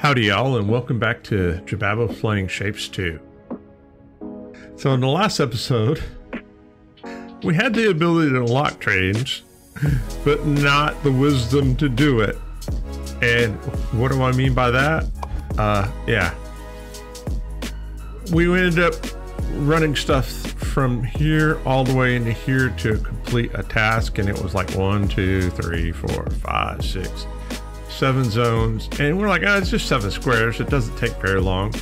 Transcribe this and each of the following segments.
Howdy y'all and welcome back to Jababbo Flying Shapez 2. So in the last episode, we had the ability to lock trains, but not the wisdom to do it. And what do I mean by that? Uh, yeah. We ended up running stuff from here all the way into here to complete a task and it was like one, two, three, four, five, six, seven zones. And we're like, oh, it's just seven squares. It doesn't take very long.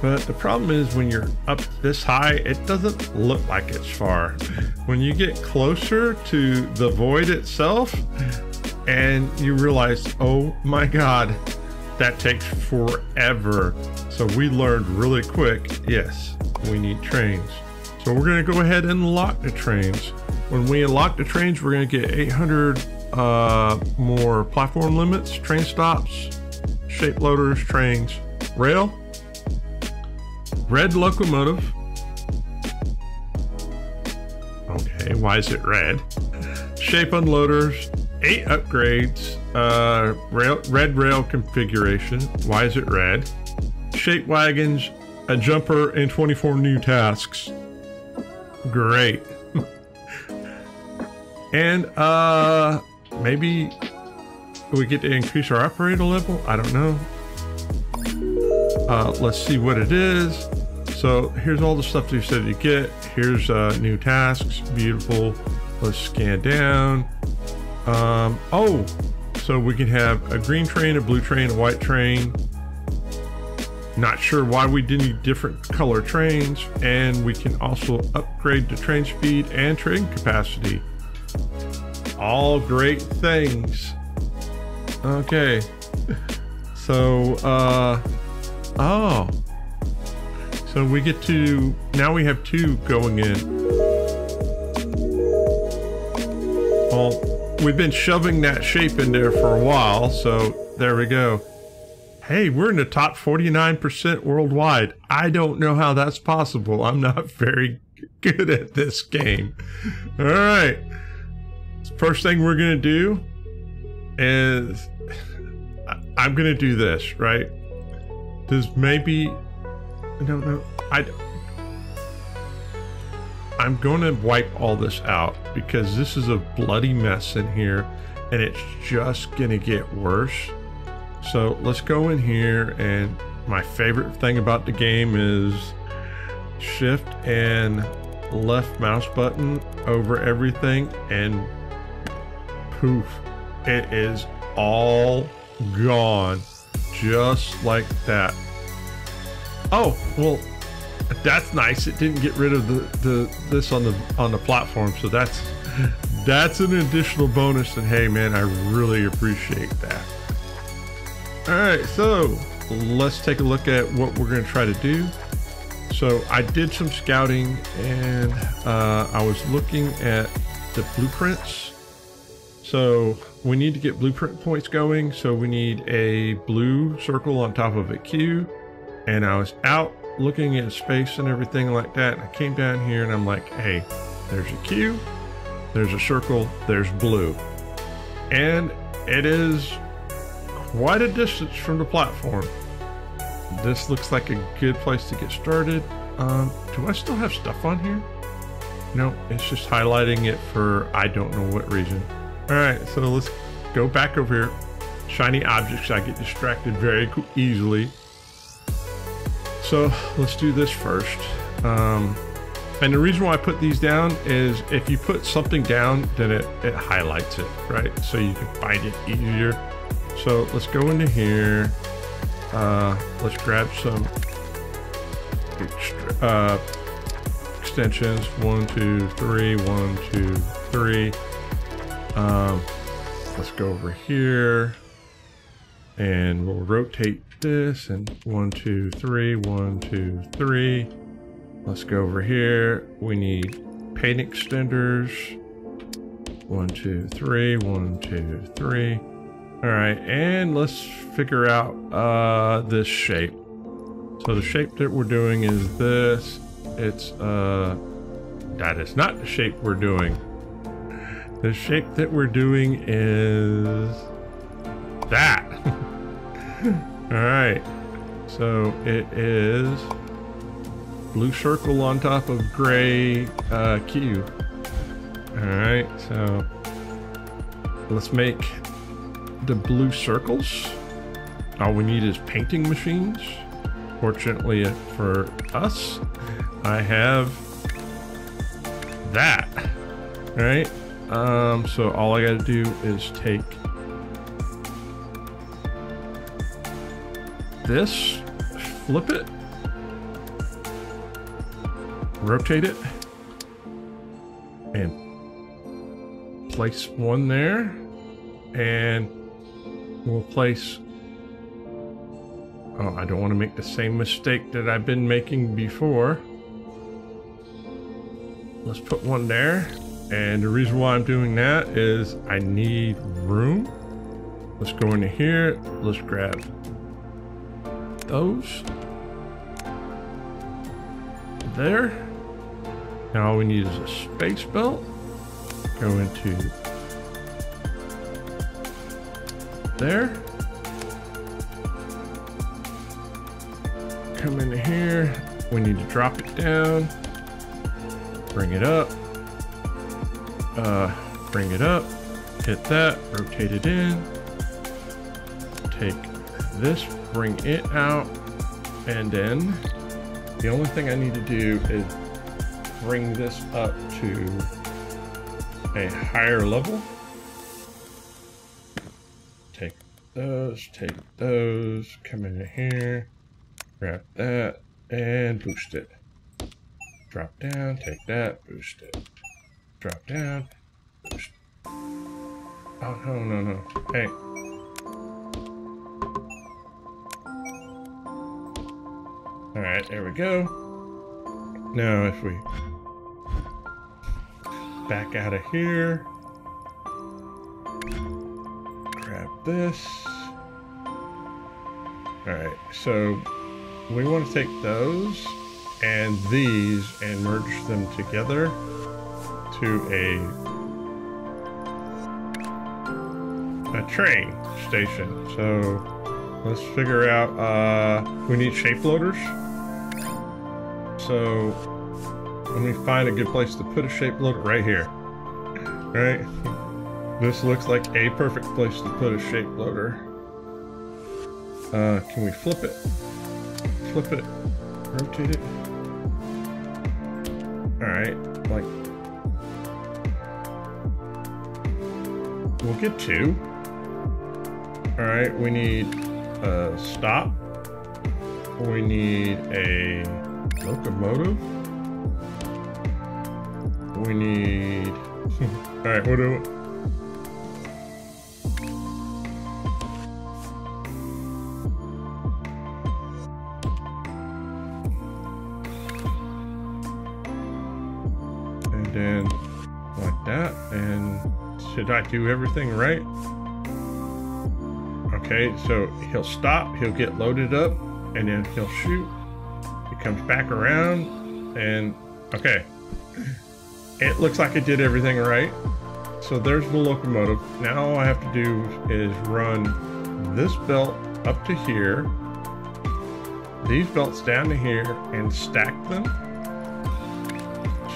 But the problem is when you're up this high, it doesn't look like it's far. When you get closer to the void itself and you realize, oh my God, that takes forever. So we learned really quick, yes, we need trains. So we're gonna go ahead and lock the trains. When we unlock the trains, we're gonna get 800 uh, more platform limits, train stops, shape loaders, trains, rail, red locomotive. Okay, why is it red? Shape unloaders, eight upgrades, uh, rail, red rail configuration. Why is it red? Shape wagons, a jumper, and 24 new tasks. Great. and uh maybe we get to increase our operator level. I don't know. Uh, let's see what it is. So here's all the stuff you said you get. Here's uh, new tasks. Beautiful. Let's scan down. Um, oh, so we can have a green train, a blue train, a white train. Not sure why we did need different color trains. And we can also upgrade the train speed and train capacity. All great things. Okay. So, uh, oh. So we get to, now we have two going in. Well, we've been shoving that shape in there for a while, so there we go. Hey, we're in the top 49% worldwide. I don't know how that's possible. I'm not very good at this game. All right. First thing we're going to do is I'm going to do this, right? Does maybe no no I I'm going to wipe all this out because this is a bloody mess in here and it's just going to get worse. So let's go in here and my favorite thing about the game is shift and left mouse button over everything and poof. It is all gone. Just like that. Oh well that's nice. It didn't get rid of the, the this on the on the platform so that's that's an additional bonus and hey man i really appreciate that. All right so let's take a look at what we're going to try to do. So i did some scouting and uh, i was looking at the blueprints so we need to get blueprint points going. So we need a blue circle on top of a Q. And I was out looking at space and everything like that. And I came down here and I'm like, hey, there's a Q, there's a circle, there's blue. And it is quite a distance from the platform. This looks like a good place to get started. Um, do I still have stuff on here? No, it's just highlighting it for I don't know what reason. All right, so let's go back over here. Shiny objects, I get distracted very easily. So let's do this first. Um, and the reason why I put these down is if you put something down, then it, it highlights it, right? So you can find it easier. So let's go into here. Uh, let's grab some uh, extensions. One, two, three, one, two, three. Um, let's go over here and we'll rotate this and one, two, three, one, two, three. Let's go over here. We need paint extenders. One, two, three, one, two, three. All right, and let's figure out uh, this shape. So the shape that we're doing is this. It's, uh, that is not the shape we're doing. The shape that we're doing is that. All right. So it is blue circle on top of gray uh, cube. All right. So let's make the blue circles. All we need is painting machines. Fortunately for us, I have that. Right. Um, so all I got to do is take this, flip it, rotate it, and place one there, and we'll place. Oh, I don't want to make the same mistake that I've been making before. Let's put one there. And the reason why I'm doing that is I need room. Let's go into here. Let's grab those. There. Now all we need is a space belt. Go into there. Come into here. We need to drop it down. Bring it up. Uh, bring it up. Hit that. Rotate it in. Take this bring it out, and then the only thing I need to do is bring this up to a higher level. Take those, take those, come in here, grab that, and boost it. Drop down, take that, boost it. Drop down. Oh, no, no, no. Hey. All right, there we go. Now if we back out of here, grab this. All right, so we want to take those and these and merge them together to a a train station. So let's figure out, uh, we need shape loaders. So let me find a good place to put a shape loader right here. Right? This looks like a perfect place to put a shape loader. Uh, can we flip it? Flip it. Rotate it. Alright, We'll get two. Alright, we need a stop. We need a locomotive. We need... Alright, what do... should I do everything right? Okay, so he'll stop, he'll get loaded up, and then he'll shoot. He comes back around, and okay. It looks like it did everything right. So there's the locomotive. Now all I have to do is run this belt up to here, these belts down to here, and stack them.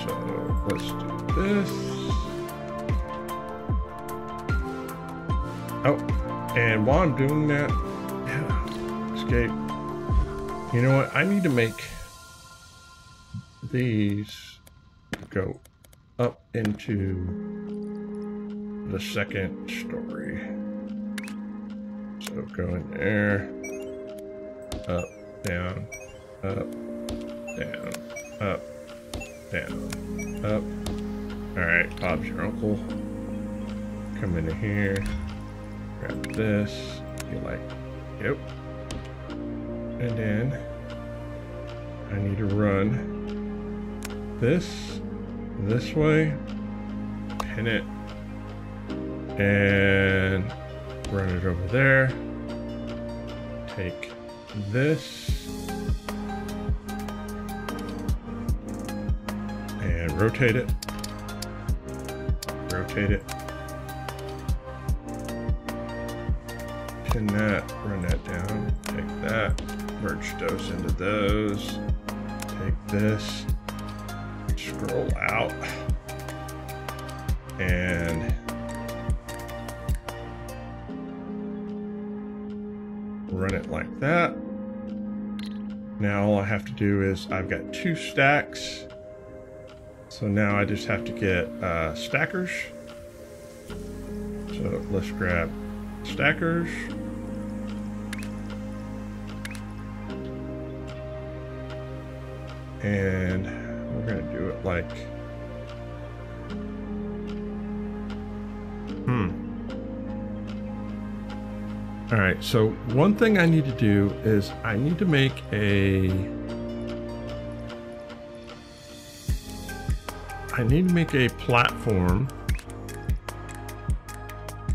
So let's do this. Oh, and while I'm doing that, escape. You know what? I need to make these go up into the second story. So go in there, up, down, up, down, up, down, up. All right, Bob's your uncle. Come into here. Grab this. You're like, yep. And then I need to run this this way, pin it, and run it over there. Take this and rotate it. Rotate it. Pin that, run that down, take that, merge those into those, take this, scroll out, and run it like that. Now all I have to do is I've got two stacks. So now I just have to get uh, stackers. So let's grab stackers. And we're going to do it like... Hmm. All right, so one thing I need to do is I need to make a... I need to make a platform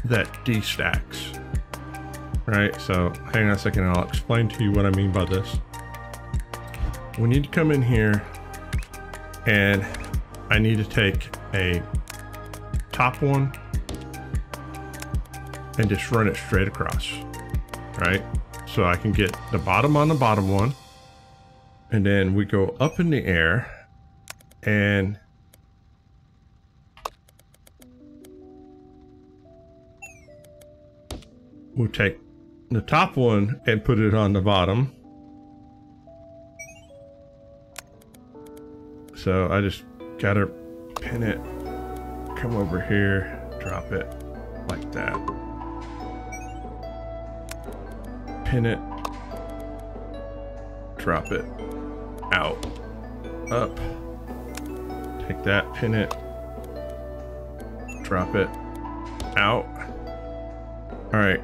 that destacks. Right, so hang on a second, I'll explain to you what I mean by this. We need to come in here and I need to take a top one and just run it straight across, right? So I can get the bottom on the bottom one, and then we go up in the air, and we'll take the top one and put it on the bottom. So I just gotta pin it, come over here, drop it like that. pin it, drop it, out, up, take that, pin it, drop it, out. All right.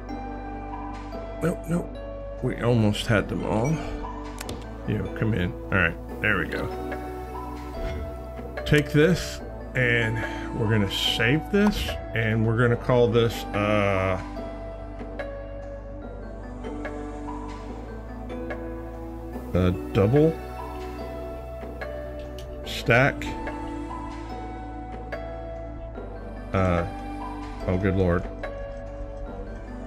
Nope, nope. We almost had them all. You know, come in. All right, there we go. Take this and we're gonna save this and we're gonna call this uh a double stack. Uh, oh, good lord.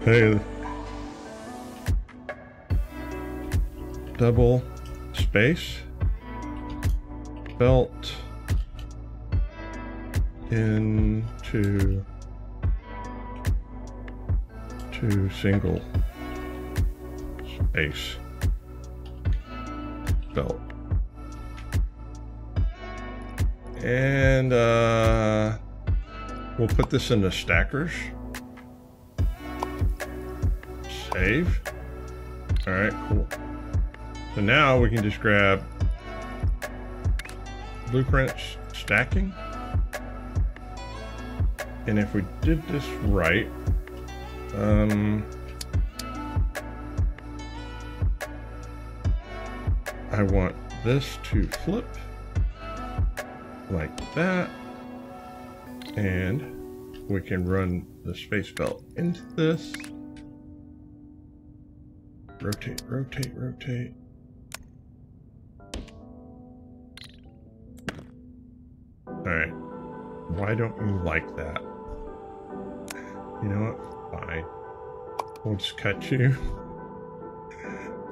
Hey. Double space belt into two single space belt. And uh, we'll put this in the stackers. Save. All right, cool. So now we can just grab blueprints stacking. And if we did this right, um, I want this to flip like that. And we can run the space belt into this. Rotate, rotate, rotate. Why don't you like that? You know what? Fine. We'll just cut you.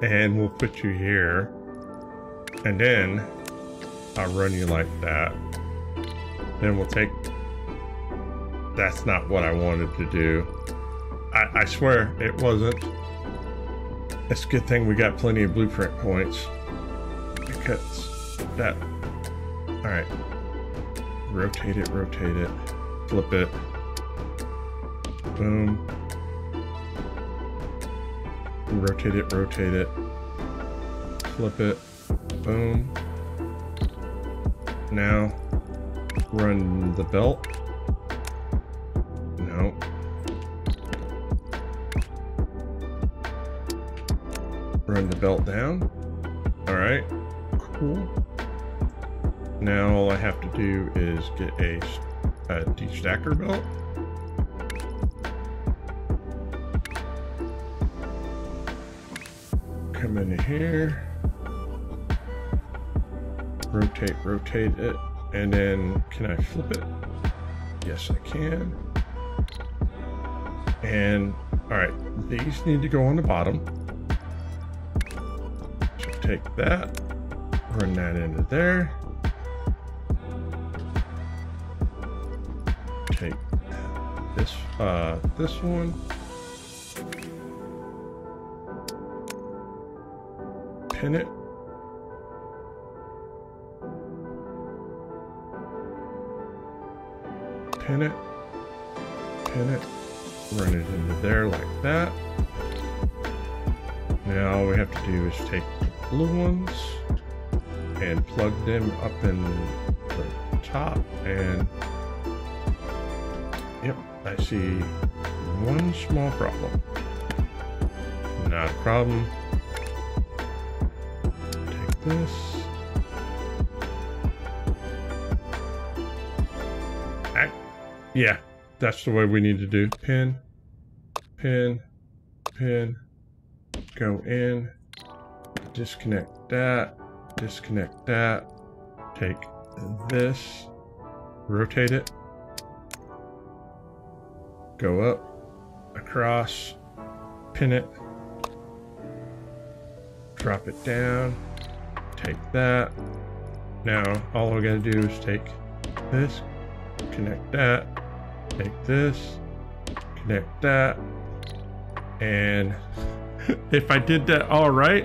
And we'll put you here. And then I'll run you like that. Then we'll take... That's not what I wanted to do. I, I swear it wasn't. It's a good thing we got plenty of blueprint points. Because that... Alright. Rotate it, rotate it. Flip it. Boom. Rotate it, rotate it. Flip it. Boom. Now, run the belt. No. Run the belt down. Alright, cool. Now all I have to do is get a, a destacker belt. Come in here rotate, rotate it, and then can I flip it? Yes, I can. And All right, these need to go on the bottom. So take that, run that into there. Take this, uh, this one. Pin it. Pin it. Pin it run it into there like that. Now all we have to do is take the blue ones and plug them up in the top and I see one small problem. Not a problem. Take this. Yeah, that's the way we need to do. Pin, pin, pin, go in, disconnect that, disconnect that, take this, rotate it, go up, across, pin it, drop it down, take that. Now all we're going to do is take this, connect that, take this, connect that, and if I did that all right,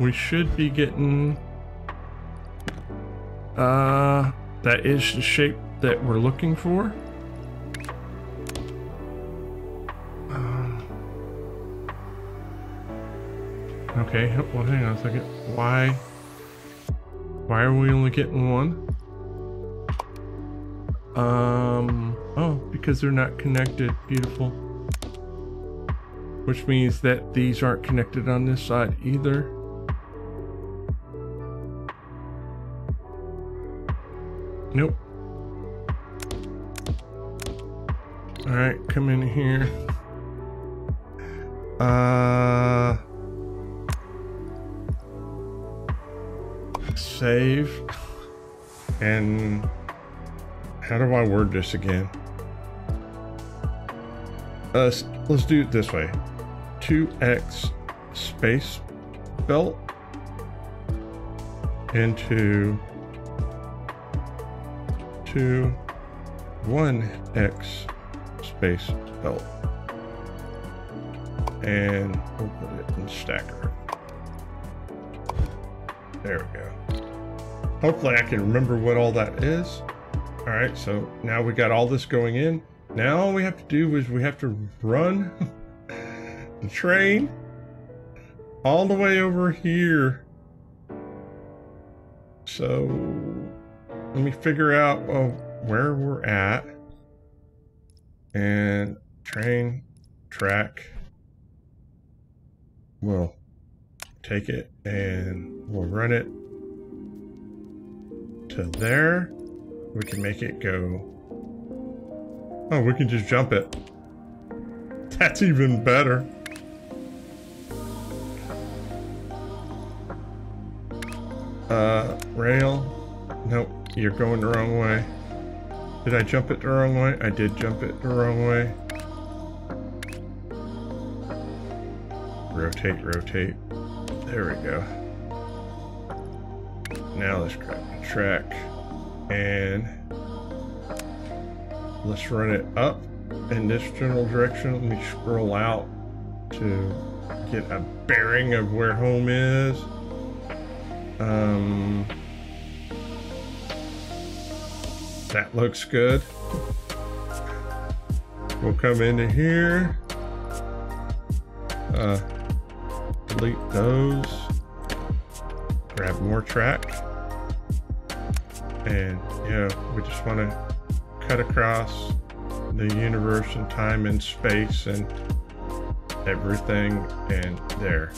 we should be getting, uh, that is the shape that we're looking for. Okay, well, hang on a second. Why, why are we only getting one? Um, oh, because they're not connected. Beautiful. Which means that these aren't connected on this side either. Nope. All right, come in here. Uh, save and how do I word this again? Uh, let's do it this way. 2x space belt into 2 1x space belt. And we'll put it in stacker. There we go. Hopefully I can remember what all that is. All right, so now we got all this going in. Now all we have to do is we have to run the train all the way over here. So let me figure out well, where we're at. And train track. We'll take it and we'll run it to there. We can make it go... Oh, we can just jump it. That's even better. Uh, rail. Nope, you're going the wrong way. Did I jump it the wrong way? I did jump it the wrong way. Rotate, rotate. There we go. Now let's grab the track and let's run it up in this general direction. Let me scroll out to get a bearing of where home is. Um, that looks good. We'll come into here. Uh, delete those. Grab more track. And yeah, we just want to cut across the universe and time and space and everything and there.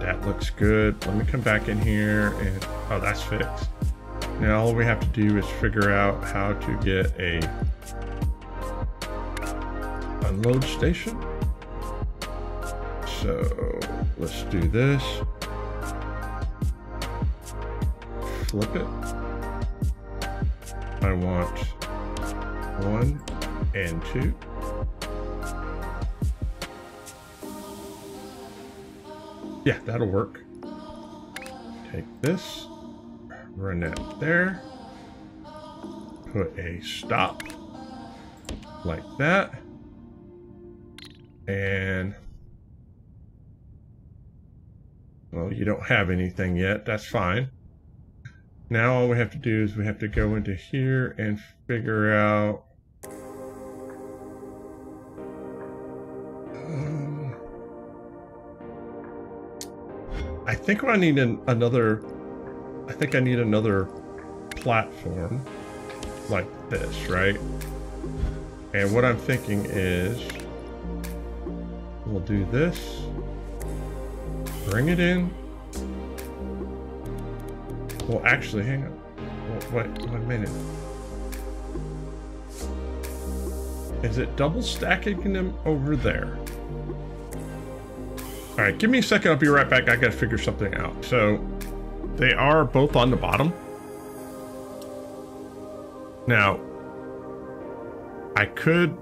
That looks good. Let me come back in here and oh that's fixed. Now all we have to do is figure out how to get a unload station so let's do this. Flip it. I want one and two. Yeah, that'll work. Take this, run out there, put a stop like that, and well, you don't have anything yet. That's fine. Now all we have to do is we have to go into here and figure out um, I think I need an, another I think I need another platform like this, right? And what I'm thinking is we'll do this, bring it in, well, actually, hang on. Wait, one minute. Is it double stacking them over there? All right, give me a second. I'll be right back. I got to figure something out. So they are both on the bottom. Now, I could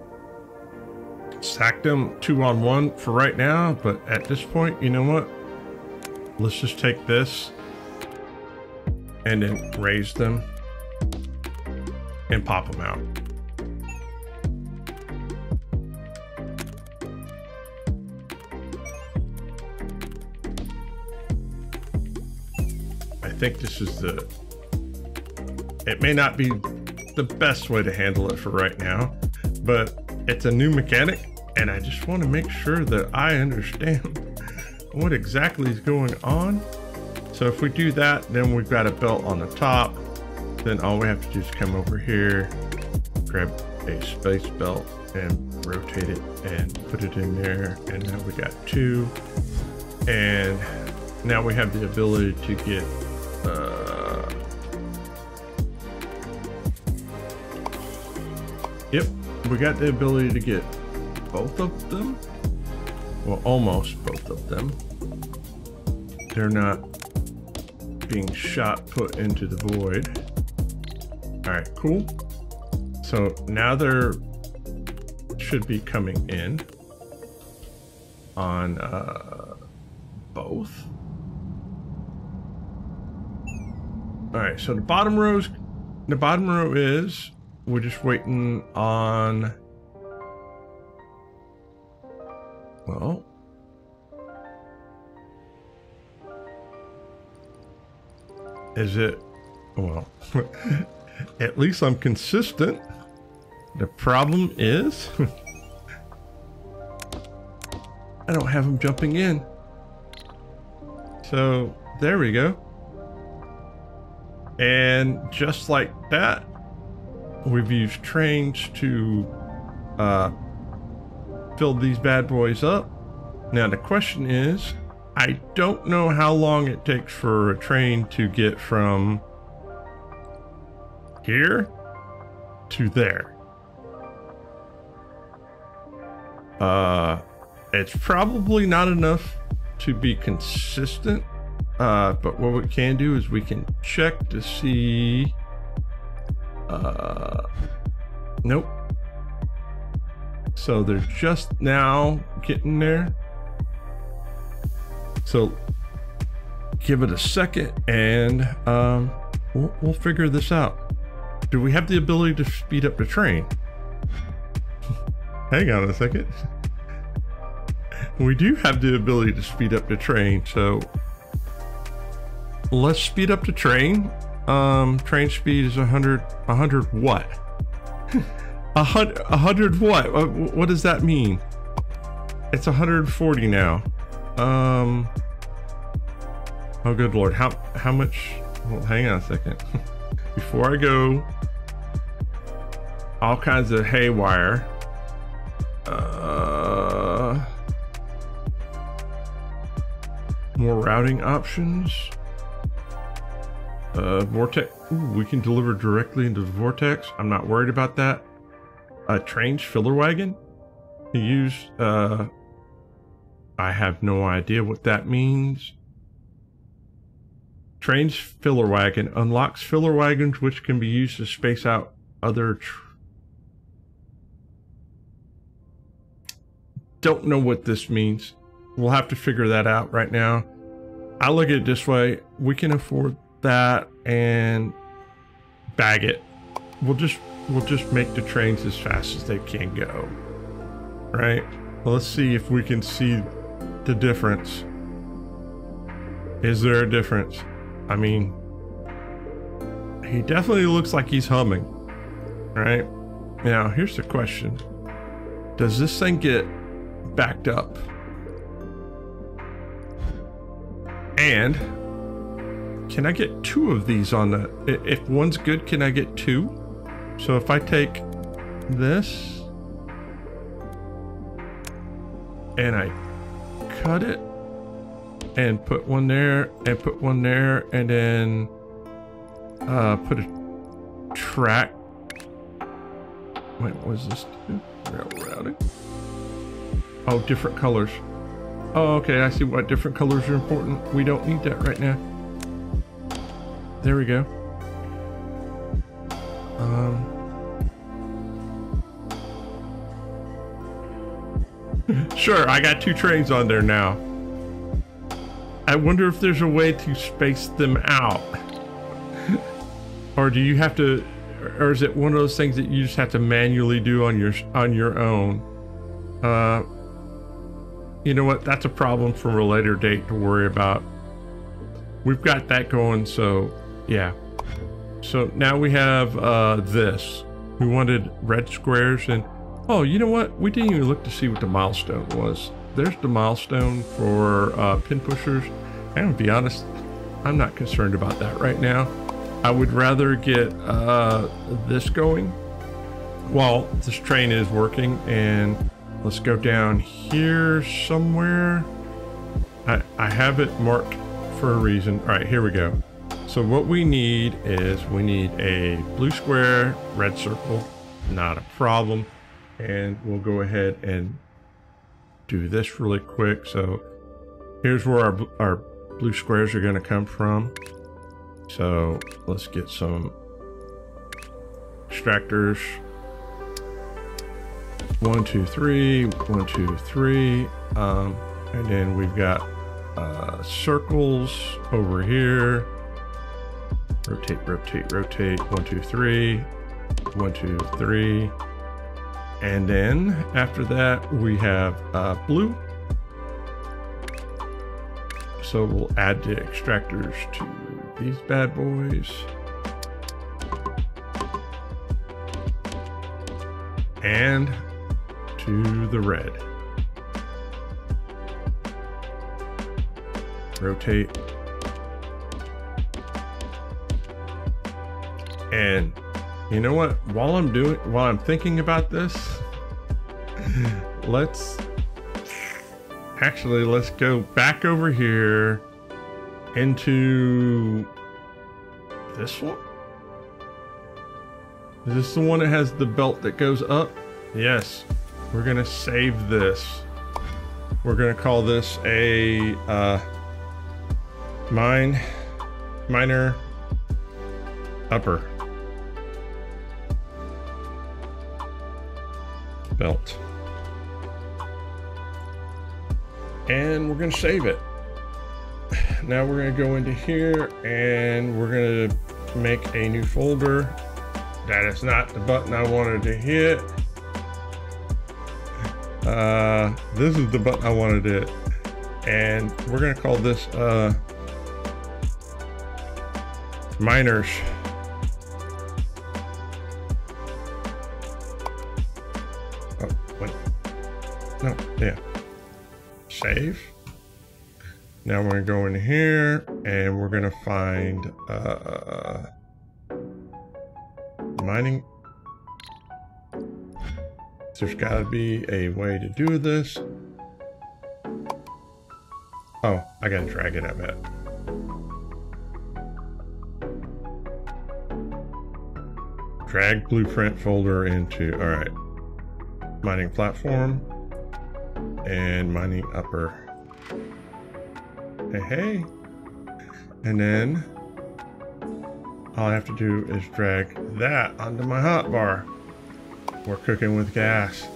stack them two on one for right now, but at this point, you know what? Let's just take this and then raise them and pop them out. I think this is the, it may not be the best way to handle it for right now, but it's a new mechanic and I just want to make sure that I understand what exactly is going on. So if we do that, then we've got a belt on the top. Then all we have to do is come over here, grab a space belt and rotate it and put it in there. And now we got two. And now we have the ability to get uh, Yep, we got the ability to get both of them. Well, almost both of them. They're not being shot put into the void. All right, cool. So now they're should be coming in on uh, both. All right, so the bottom rows, the bottom row is we're just waiting on. Is it, well, at least I'm consistent. The problem is, I don't have him jumping in. So there we go. And just like that, we've used trains to uh, fill these bad boys up. Now the question is, I don't know how long it takes for a train to get from here to there. Uh, it's probably not enough to be consistent. Uh, but what we can do is we can check to see. Uh, nope. So they're just now getting there. So give it a second and um, we'll, we'll figure this out. Do we have the ability to speed up the train? Hang on a second. We do have the ability to speed up the train, so let's speed up the train. Um, train speed is 100, 100 what? 100, 100 what? What does that mean? It's 140 now. Um. Oh, good lord. How how much? Well, hang on a second. Before I go, all kinds of haywire. Uh. More routing options. Uh, vortex. Ooh, we can deliver directly into the vortex. I'm not worried about that. A train filler wagon. To use uh I have no idea what that means. Trains filler wagon unlocks filler wagons which can be used to space out other. Don't know what this means. We'll have to figure that out right now. I look at it this way: we can afford that and bag it. We'll just we'll just make the trains as fast as they can go. Right? Well, let's see if we can see the difference. Is there a difference? I mean, he definitely looks like he's humming. Right? Now, here's the question. Does this thing get backed up? And can I get two of these on the... If one's good, can I get two? So if I take this and I cut it and put one there and put one there and then uh, put a track. Wait, what was this? Oh, different colors. Oh, okay. I see why different colors are important. We don't need that right now. There we go. Um. Sure, I got two trains on there now. I wonder if there's a way to space them out. or do you have to or is it one of those things that you just have to manually do on your on your own? Uh you know what? That's a problem for a later date to worry about. We've got that going, so yeah. So now we have uh this. We wanted red squares and oh, you know what? We didn't even look to see what the milestone was. There's the milestone for uh, pin pushers. And to be honest, I'm not concerned about that right now. I would rather get uh, this going while this train is working and let's go down here somewhere. I, I have it marked for a reason. All right, here we go. So what we need is we need a blue square, red circle, not a problem. And we'll go ahead and do this really quick. So here's where our, our blue squares are going to come from. So let's get some extractors. One, two, three, one, two, three. Um, and then we've got uh, circles over here. Rotate, rotate, rotate. One, two, three. One, two, three. And then after that, we have uh, blue. So we'll add the extractors to these bad boys. And to the red. Rotate. And you know what? While I'm doing, while I'm thinking about this, let's actually let's go back over here into this one? Is this the one that has the belt that goes up? Yes. We're gonna save this. We're gonna call this a uh, mine miner upper belt. And we're gonna save it now we're going to go into here and we're going to make a new folder. That is not the button I wanted to hit. Uh, this is the button I wanted to hit. And we're going to call this uh, miners. Save. Now we're gonna go in here and we're gonna find uh, mining. There's gotta be a way to do this. Oh, I gotta drag it, I bet. Drag blueprint folder into, all right. Mining platform and mining upper. Hey, hey. And then all I have to do is drag that onto my hotbar. We're cooking with gas.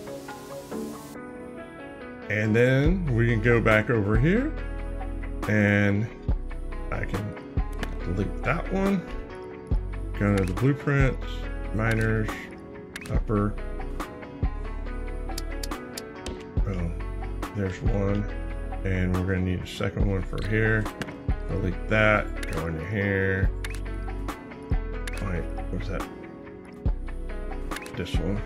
And then we can go back over here and I can delete that one. Go to the blueprints, miners, upper. There's one. And we're gonna need a second one for here. Delete that, go into here. Wait, what's that? This one.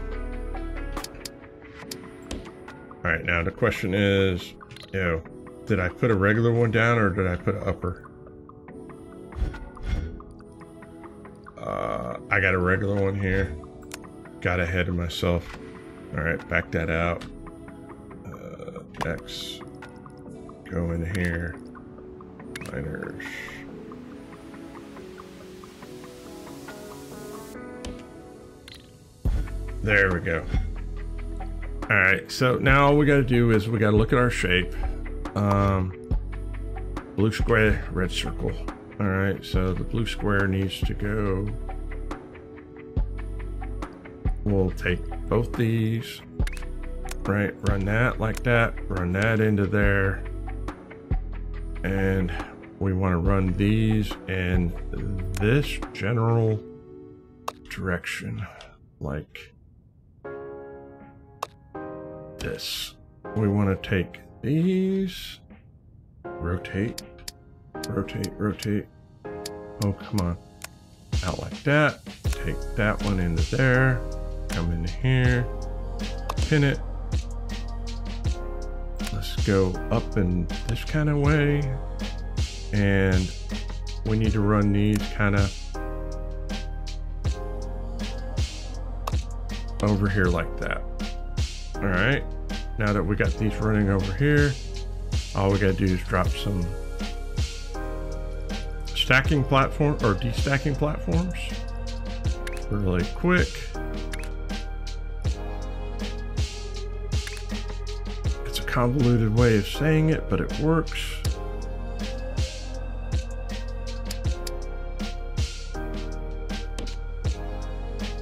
All right, now the question is, you did I put a regular one down or did I put an upper? Uh, I got a regular one here. Got ahead of myself. All right, back that out. X. Go in here. Miners. There we go. All right, so now all we got to do is we got to look at our shape. Um, blue square, red circle. All right, so the blue square needs to go. We'll take both these, right? Run that like that, run that into there. And we want to run these in this general direction, like this. We want to take these, rotate, rotate, rotate. Oh, come on. Out like that. Take that one into there. Come in here. Pin it. Go up in this kind of way. And we need to run these kind of over here like that. All right, now that we got these running over here, all we gotta do is drop some stacking platform or destacking platforms really quick. Convoluted way of saying it, but it works.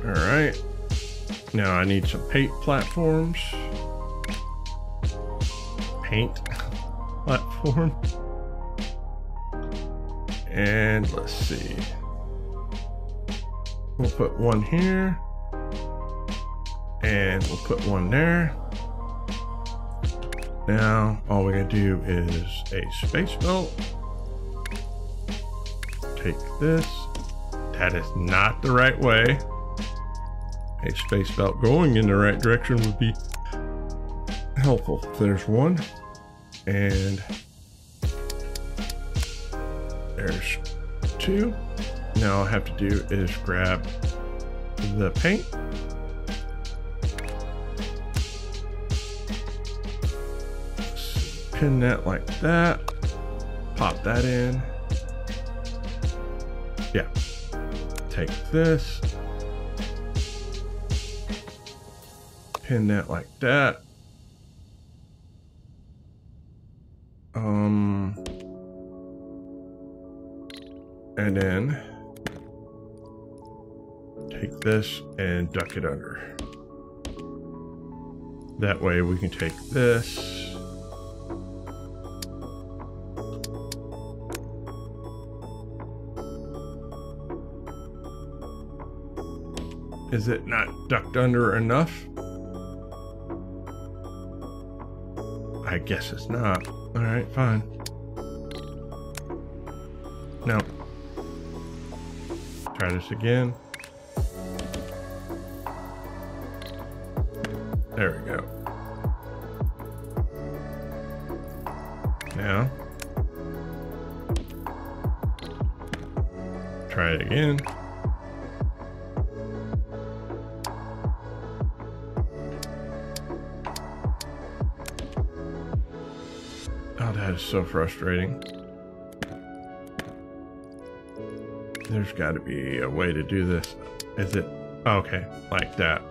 All right. Now I need some paint platforms. Paint platform. And let's see. We'll put one here. And we'll put one there. Now, all we gotta do is a space belt. Take this. That is not the right way a space belt going in the right direction would be helpful. There's one, and there's two. Now all I have to do is grab the paint. Pin that like that. Pop that in. Yeah. Take this, pin that like that. Um, and then take this and duck it under. That way we can take this. Is it not ducked under enough? I guess it's not. Alright, fine. No. Try this again. There we go. Now. Try it again. So frustrating. There's got to be a way to do this. Is it? Okay, like that.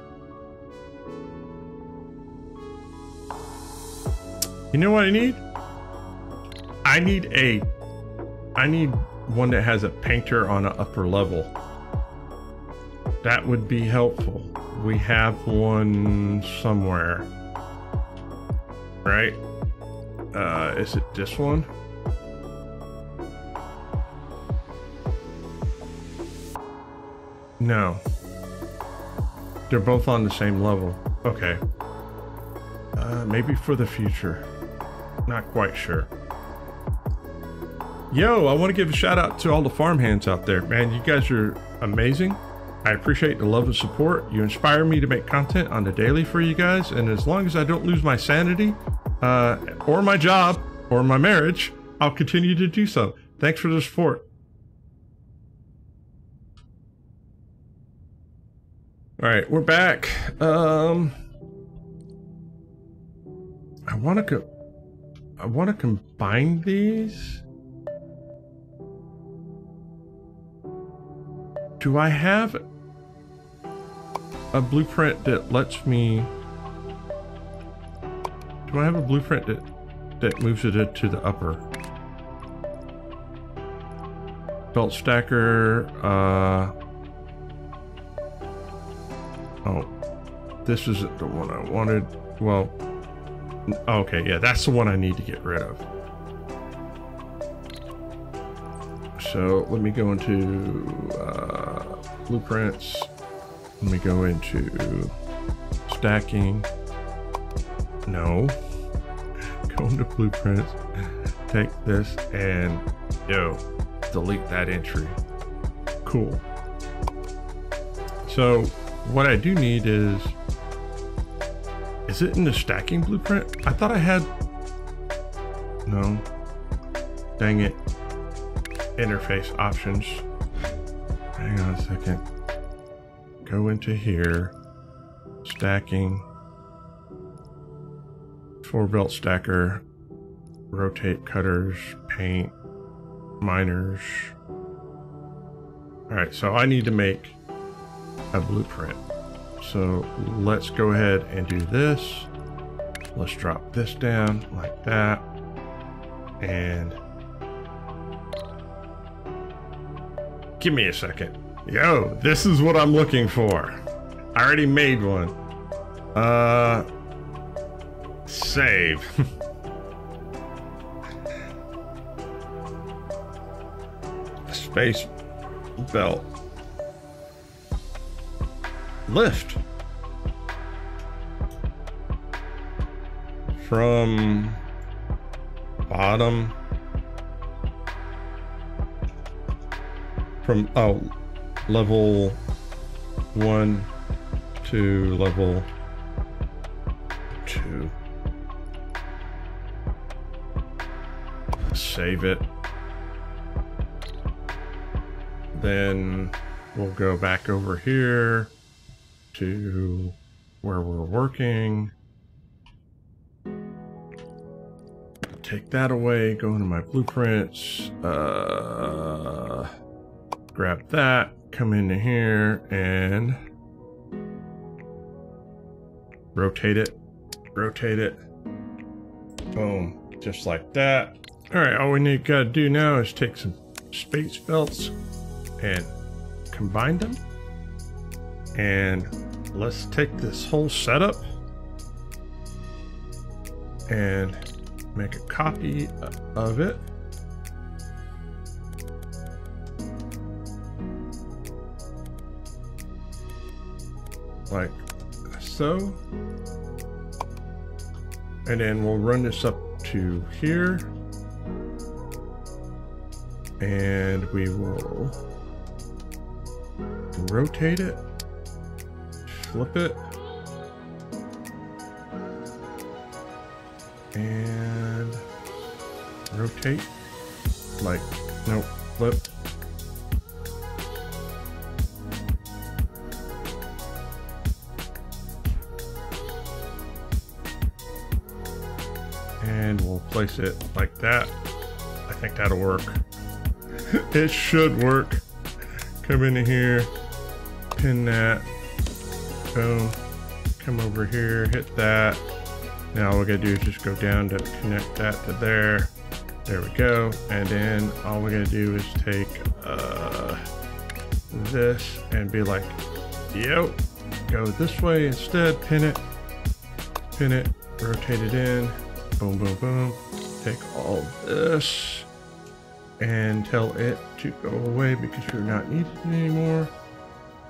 You know what I need? I need a... I need one that has a painter on an upper level. That would be helpful. We have one somewhere. Right? Uh, is it this one? No. They're both on the same level. Okay. Uh, maybe for the future. Not quite sure. Yo, I want to give a shout out to all the farmhands out there. Man, you guys are amazing. I appreciate the love and support. You inspire me to make content on the daily for you guys, and as long as I don't lose my sanity, uh, or my job, or my marriage, I'll continue to do so. Thanks for the support. All right, we're back. Um, I want to go. I want to combine these. Do I have a blueprint that lets me... Do I have a blueprint that, that moves it to the upper? Belt stacker, uh... Oh, this isn't the one I wanted. Well, okay, yeah, that's the one I need to get rid of. So let me go into uh, blueprints. Let me go into stacking. No. Go into blueprints. Take this and yo, delete that entry. Cool. So what I do need is, is it in the stacking blueprint? I thought I had, no. Dang it interface options. Hang on a second. Go into here. Stacking. Four belt stacker. Rotate cutters. Paint. Miners. Alright, so I need to make a blueprint. So let's go ahead and do this. Let's drop this down like that. And Give me a second. Yo, this is what I'm looking for. I already made one. Uh, save. Space belt. Lift. From bottom from oh level one to level Save it. Then we'll go back over here to where we're working. Take that away, go into my blueprints. Uh, grab that, come into here and rotate it, rotate it. Boom, just like that. All right, all we need to do now is take some space belts and combine them. And let's take this whole setup and make a copy of it. like so. And then we'll run this up to here. And we will rotate it, flip it, and rotate like, nope, flip, and we'll place it like that. I think that'll work. it should work. Come into here, pin that, boom, come over here, hit that. Now all we gotta do is just go down to connect that to there. There we go. And then all we gotta do is take uh, this and be like, yo, go this way instead, pin it, pin it, rotate it in, Boom, boom, boom. Take all this and tell it to go away because you're not needed anymore.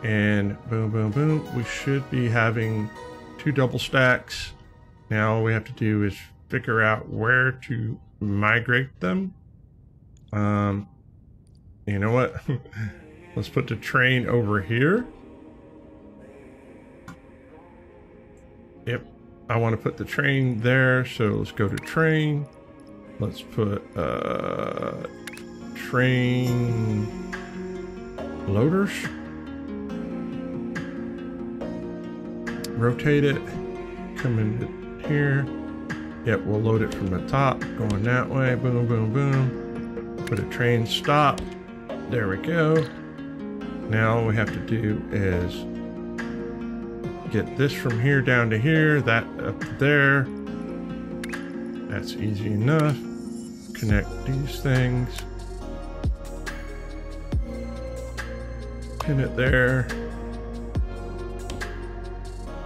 And boom, boom, boom. We should be having two double stacks. Now all we have to do is figure out where to migrate them. Um, you know what? Let's put the train over here. Yep, I want to put the train there, so let's go to train. Let's put uh, train loaders. Rotate it, come in here. Yep, we'll load it from the top, going that way. Boom, boom, boom. Put a train stop. There we go. Now all we have to do is get this from here down to here, that up there. That's easy enough. Connect these things. Pin it there.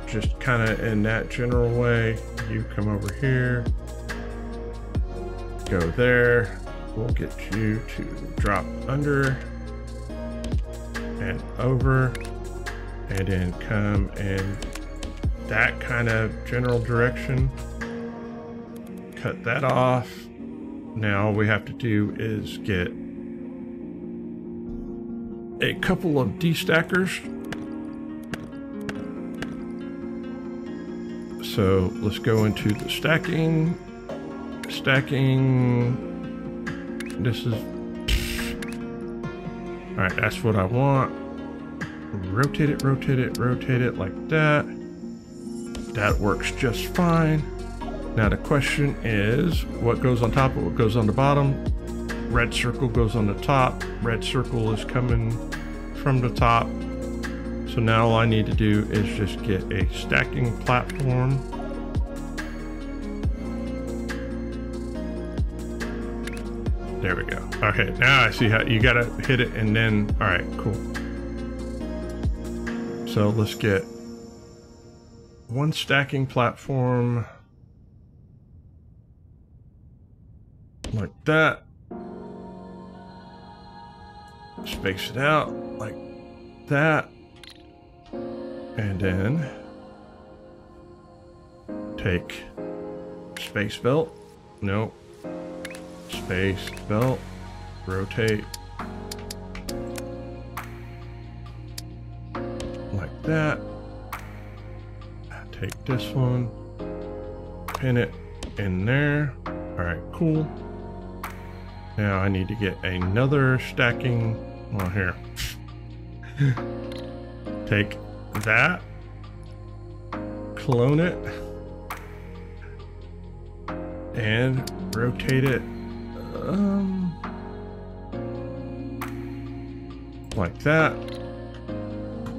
Just kind of in that general way. You come over here. Go there. We'll get you to drop under and over and then come in that kind of general direction. Cut that off. Now all we have to do is get couple of destackers. So let's go into the stacking. Stacking. This is. All right, that's what I want rotate it, rotate it, rotate it like that. That works just fine. Now the question is, what goes on top, of what goes on the bottom? Red circle goes on the top. Red circle is coming from the top. So now all I need to do is just get a stacking platform. There we go. Okay, now I see how you gotta hit it and then, all right, cool. So let's get one stacking platform like that. Space it out like that. And then take space belt. No. Space belt. Rotate Like that. Take this one, pin it in there. All right, cool. Now I need to get another stacking, well here. Take that, clone it, and rotate it um, like that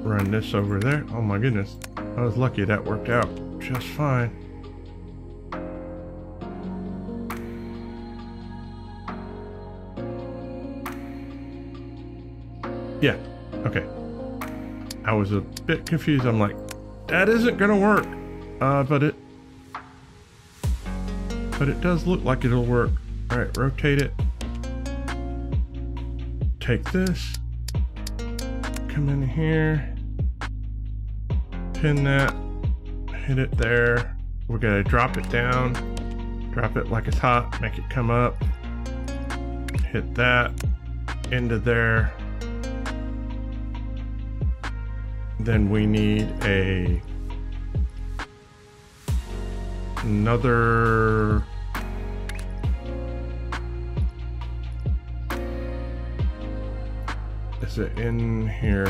run this over there. Oh my goodness. I was lucky that worked out just fine. Yeah, okay. I was a bit confused. I'm like, that isn't gonna work. Uh, but it, but it does look like it'll work. All right, rotate it. Take this, come in here pin that, hit it there. We're gonna drop it down, drop it like it's hot, make it come up, hit that into there. Then we need a another is it in here?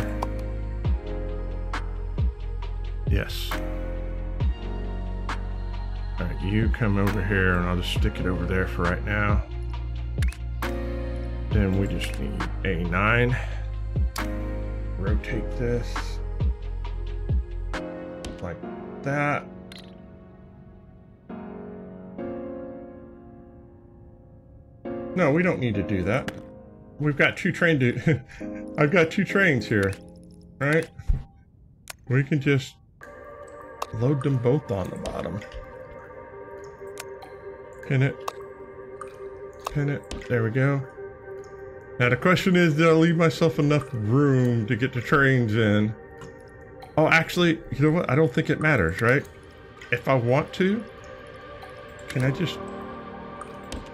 Yes. All right, you come over here and I'll just stick it over there for right now. Then we just need A9. Rotate this like that. No, we don't need to do that. We've got two train to I've got two trains here, right? We can just Load them both on the bottom. Pin it. Pin it. There we go. Now the question is, did I leave myself enough room to get the trains in? Oh, actually, you know what? I don't think it matters, right? If I want to, can I just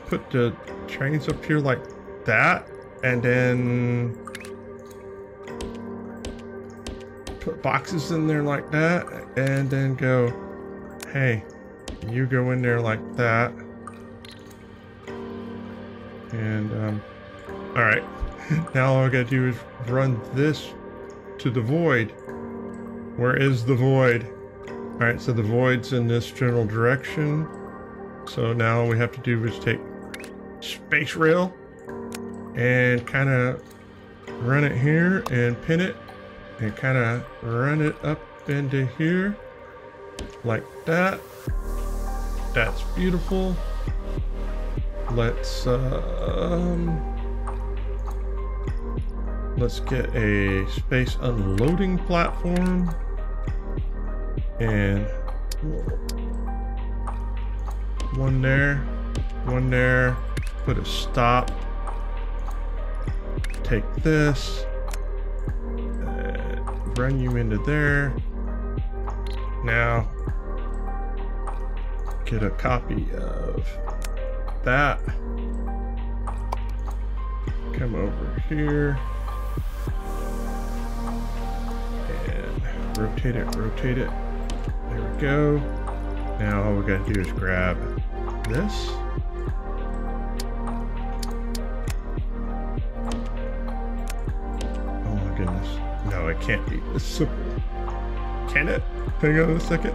put the trains up here like that? And then put boxes in there like that. And then go, hey, you go in there like that. And, um, all right. Now all I gotta do is run this to the void. Where is the void? All right, so the void's in this general direction. So now we have to do is take space rail and kind of run it here and pin it and kind of run it up into here like that. That's beautiful. Let's um, let's get a space unloading platform and one there, one there. Put a stop. Take this. Run you into there. Now get a copy of that. Come over here. And rotate it, rotate it. There we go. Now all we gotta do is grab this. Oh my goodness. No, it can't be this simple. Can it? Hang on a second.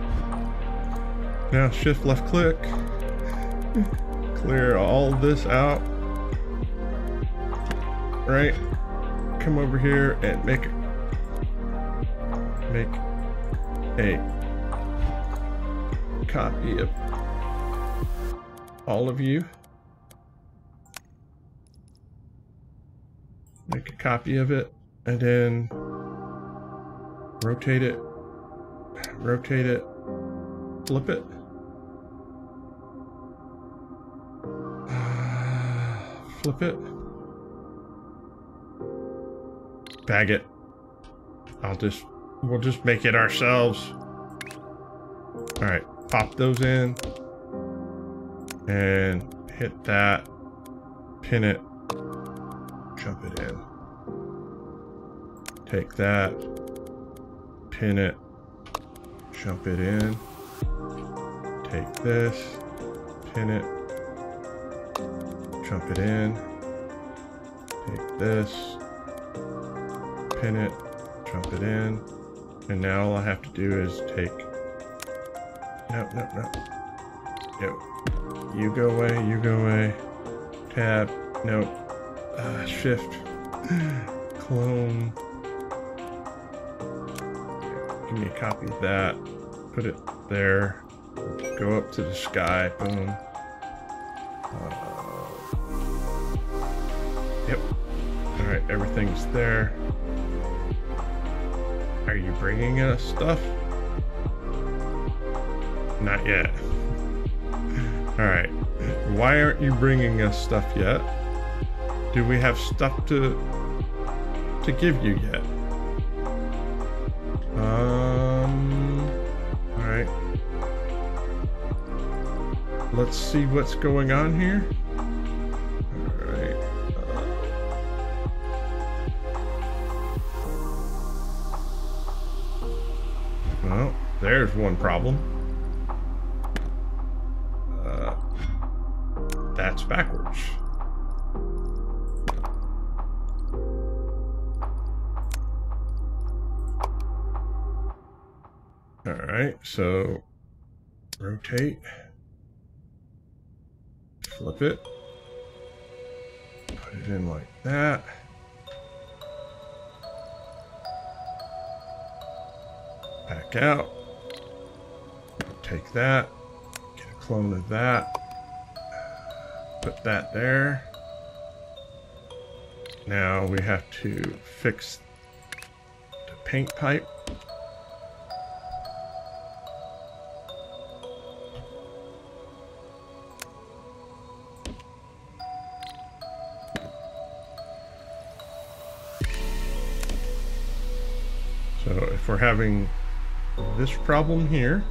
Now shift left click clear all this out. Right? Come over here and make make a copy of all of you. Make a copy of it and then rotate it, rotate it, flip it. flip it. Bag it. I'll just, we'll just make it ourselves. All right, pop those in and hit that, pin it, jump it in. Take that, pin it, jump it in. Take this, pin it, jump it in, take this, pin it, jump it in, and now all I have to do is take, no, no, no, yep, you go away, you go away, tab, nope, uh, shift, clone, give me a copy of that, put it there, go up to the sky, boom, uh, Alright, everything's there. Are you bringing us stuff? Not yet. Alright. Why aren't you bringing us stuff yet? Do we have stuff to to give you yet? Um Alright. Let's see what's going on here. All right. Uh, well, there's one problem. Rotate, flip it, put it in like that. Back out take that, get a clone of that, put that there. Now we have to fix the paint pipe. Having this problem here,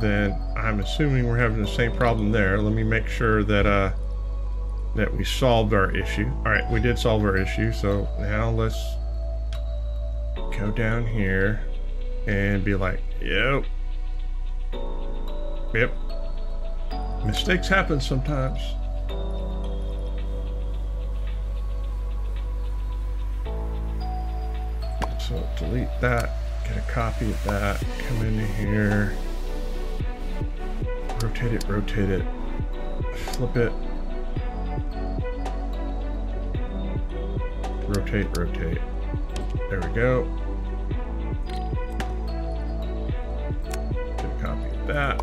then I'm assuming we're having the same problem there. Let me make sure that uh, that we solved our issue. All right, we did solve our issue. So now let's go down here and be like, yep, yep. Mistakes happen sometimes. Delete that, get a copy of that, come into here, rotate it, rotate it, flip it, rotate, rotate. There we go. Get a copy of that.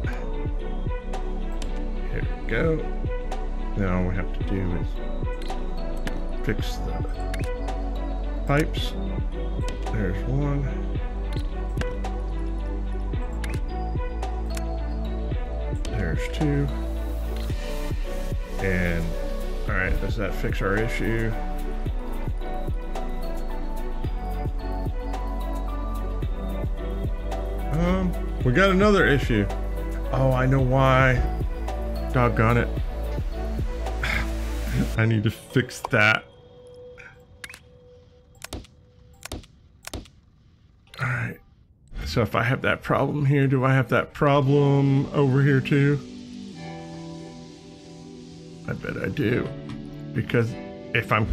Here we go. Now all we have to do is fix the pipes. There's one. There's two. And, all right, does that fix our issue? Um, we got another issue. Oh, I know why. Doggone it. I need to fix that. Alright. So if I have that problem here, do I have that problem over here too? I bet I do. Because if I'm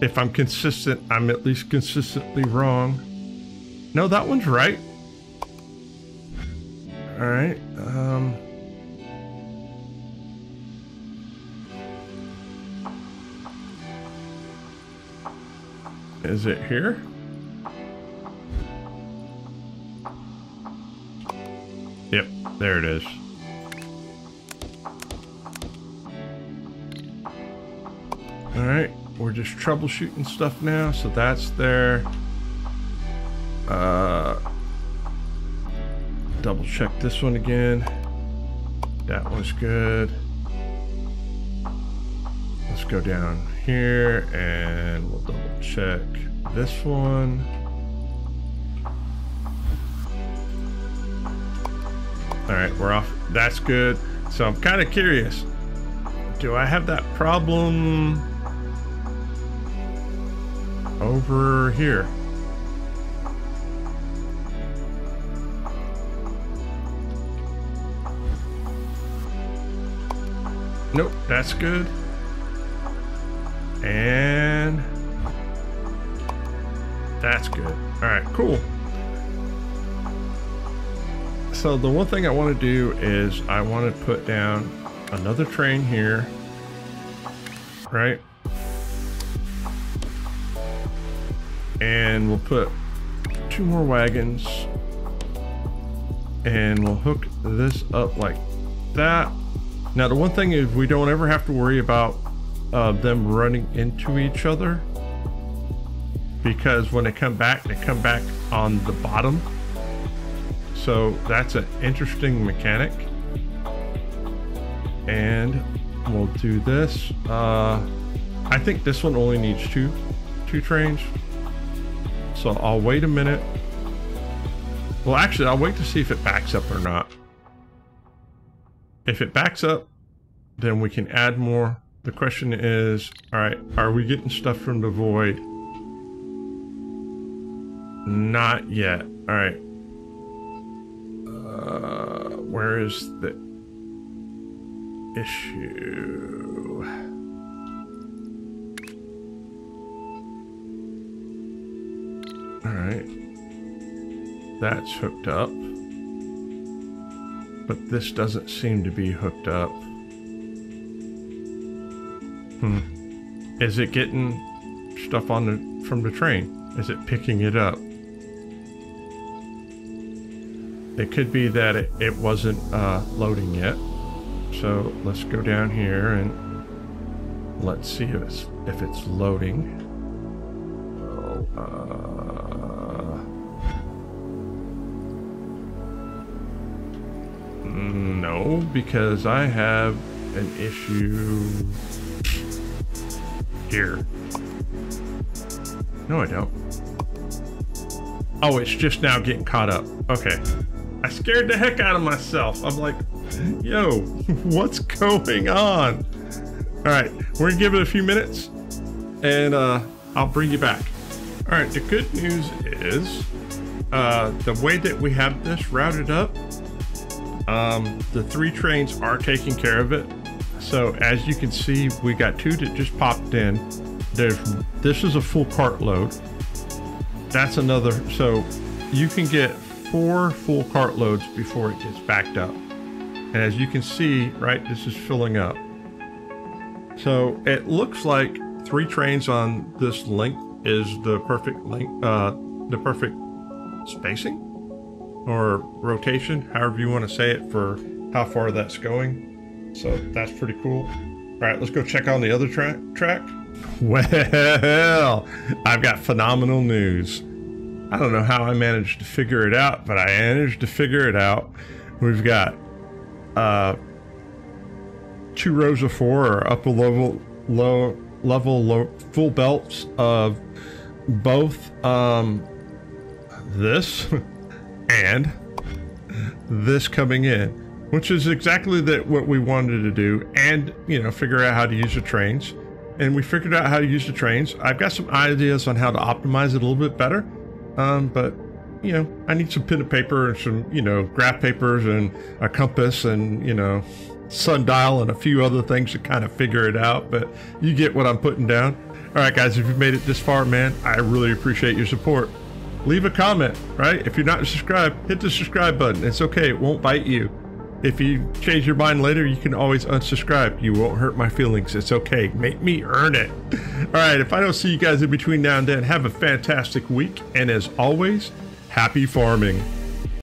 if I'm consistent, I'm at least consistently wrong. No, that one's right. All right. Um, is it here? There it is. All right, we're just troubleshooting stuff now, so that's there. Uh, double check this one again. That one's good. Let's go down here and we'll double check this one. All right, we're off. That's good. So I'm kind of curious. Do I have that problem over here? Nope, that's good. And that's good. All right, cool. So the one thing I want to do is I want to put down another train here, right? And we'll put two more wagons and we'll hook this up like that now, the one thing is we don't ever have to worry about uh, them running into each other because when they come back, they come back on the bottom. So that's an interesting mechanic. And we'll do this. Uh, I think this one only needs two, two trains. So I'll wait a minute. Well, actually, I'll wait to see if it backs up or not. If it backs up, then we can add more. The question is, all right, are we getting stuff from the void? Not yet. All right. Uh, where is the issue? All right. That's hooked up but this doesn't seem to be hooked up. Hmm. Is it getting stuff on the from the train? Is it picking it up? It could be that it, it wasn't uh, loading yet. So let's go down here and let's see if it's if it's loading. Uh, No, because I have an issue here. No, I don't. Oh, it's just now getting caught up. Okay. I scared the heck out of myself. I'm like, yo, what's going on? All right, we're gonna give it a few minutes and uh, I'll bring you back. All right, the good news is uh, the way that we have this routed up, um, the three trains are taking care of it. So as you can see, we got two that just popped in. There's this is a full cart load. That's another. So you can get four full cart loads before it gets backed up. And as you can see, right, this is filling up. So it looks like three trains on this length is the perfect length, uh, the perfect spacing or rotation, however you want to say it for how far that's going. So that's pretty cool. All right, let's go check on the other track. Track. Well, I've got phenomenal news. I don't know how I managed to figure it out, but I managed to figure it out. We've got uh, two rows of four or upper level, low level, low, full belts of both um, this and this coming in, which is exactly that what we wanted to do, and you know, figure out how to use the trains. And we figured out how to use the trains. I've got some ideas on how to optimize it a little bit better, um, but you know, I need some pen and paper and some you know graph papers and a compass and you know sundial and a few other things to kind of figure it out. But you get what I'm putting down. All right, guys, if you've made it this far, man, I really appreciate your support. Leave a comment, right? If you're not subscribed, hit the subscribe button. It's okay, it won't bite you. If you change your mind later, you can always unsubscribe. You won't hurt my feelings. It's okay. Make me earn it. All right, if I don't see you guys in between now and then, have a fantastic week. And as always, happy farming.